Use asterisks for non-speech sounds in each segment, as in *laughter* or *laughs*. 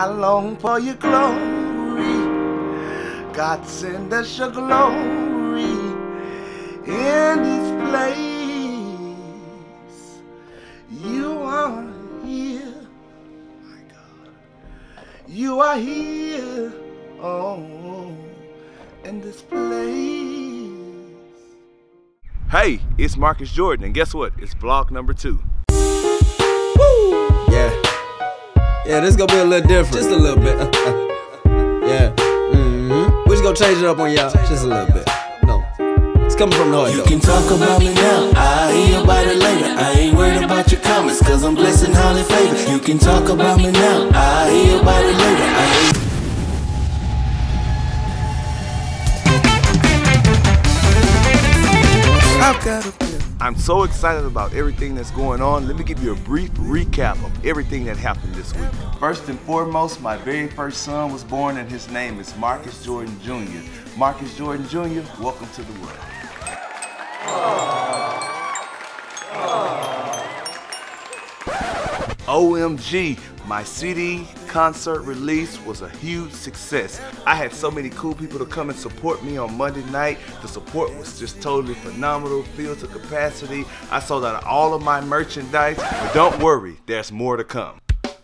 I long for your glory. God send us your glory in this place. You are here. My God. You are here. Oh, in this place. Hey, it's Marcus Jordan, and guess what? It's vlog number two. Yeah. Yeah, this gonna be a little different. Just a little bit. *laughs* yeah. Mm-hmm. We just gonna change it up on y'all. Just a little bit. No. It's coming from the heart, You though. can talk about me now, I hear about it later. I ain't worried about your comments, cause I'm blessed and highly favored. You can talk about me now, I hear about it later. I ain't I've got a feeling. I'm so excited about everything that's going on. Let me give you a brief recap of everything that happened this week. First and foremost, my very first son was born, and his name is Marcus Jordan Jr. Marcus Jordan Jr., welcome to the world. OMG, my CD concert release was a huge success. I had so many cool people to come and support me on Monday night. The support was just totally phenomenal, filled to capacity. I sold out all of my merchandise, but don't worry, there's more to come.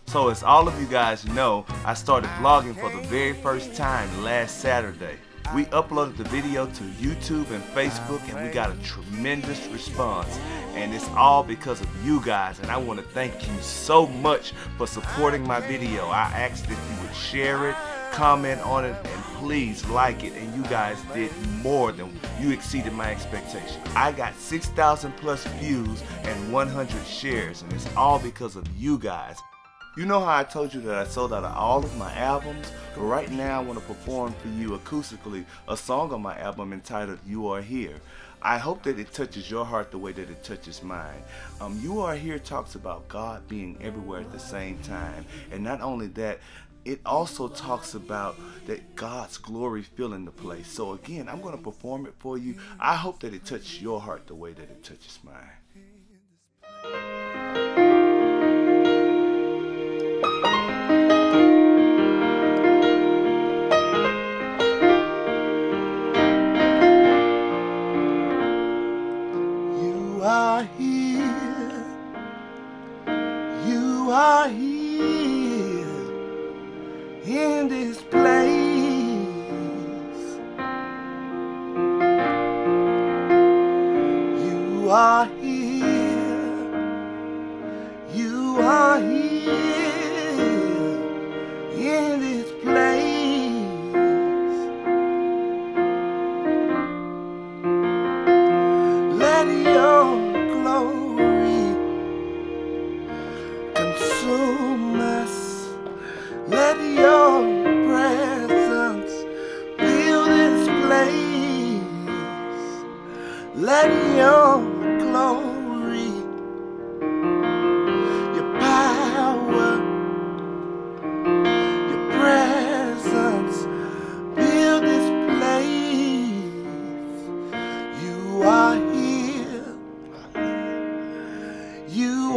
So as all of you guys know, I started vlogging for the very first time last Saturday. We uploaded the video to YouTube and Facebook and we got a tremendous response. And it's all because of you guys and I want to thank you so much for supporting my video. I asked if you would share it, comment on it, and please like it. And you guys did more than you exceeded my expectation. I got 6,000 plus views and 100 shares and it's all because of you guys. You know how I told you that I sold out of all of my albums? But right now I want to perform for you acoustically a song on my album entitled You Are Here. I hope that it touches your heart the way that it touches mine. Um, you Are Here talks about God being everywhere at the same time. And not only that, it also talks about that God's glory filling the place. So again, I'm going to perform it for you. I hope that it touches your heart the way that it touches mine. You are here. You are here in this place. You are here. You are here in this place. Let your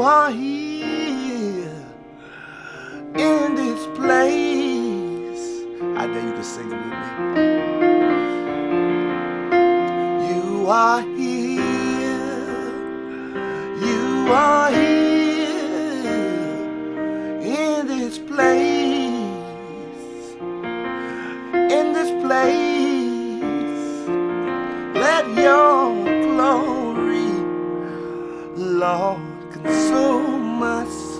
are here in this place. I dare you to sing it with me. You are here. You are here in this place. In this place. Let your glory, Lord, consume us.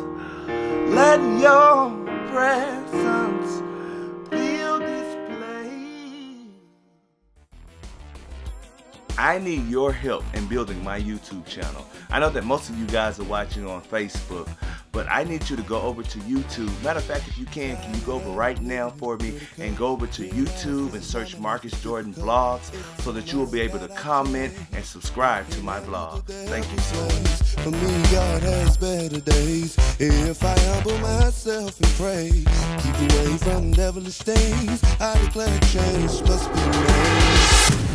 Let your presence fill this place. I need your help in building my YouTube channel. I know that most of you guys are watching on Facebook, but I need you to go over to YouTube. Matter of fact, if you can, can you go over right now for me and go over to YouTube and search Marcus Jordan Vlogs so that you will be able to comment and subscribe to my vlog. Thank you so much. For me, God has better days. If I humble myself and pray, keep away from devilish things, I declare change must be made.